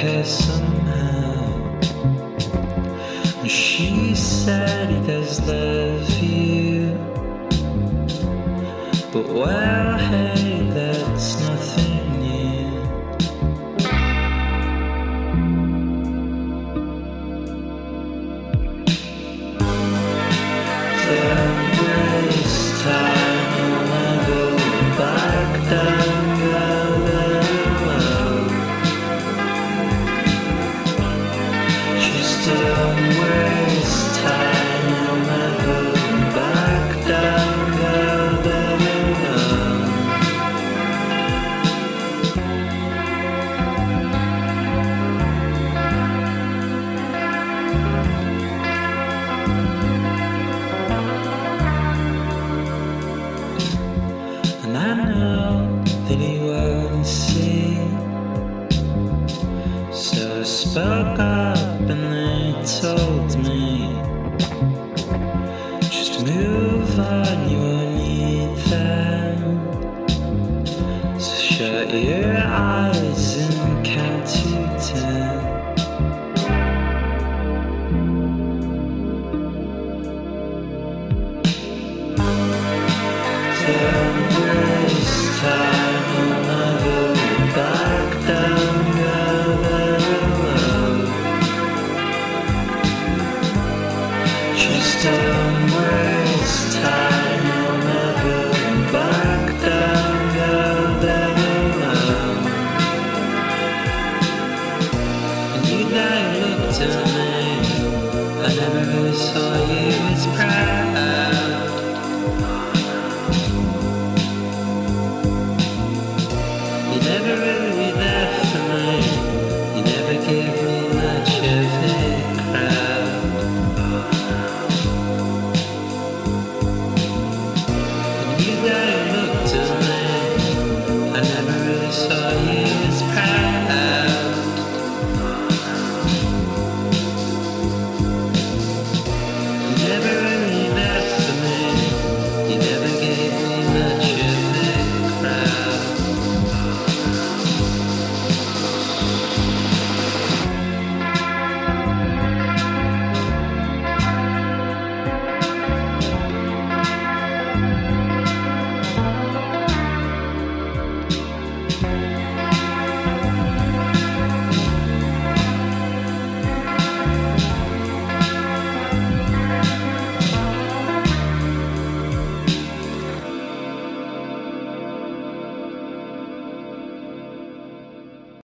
care somehow. And she said he does love you, but well. I know that he won't see. So I spoke up and they told me